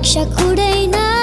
くしゃくれいな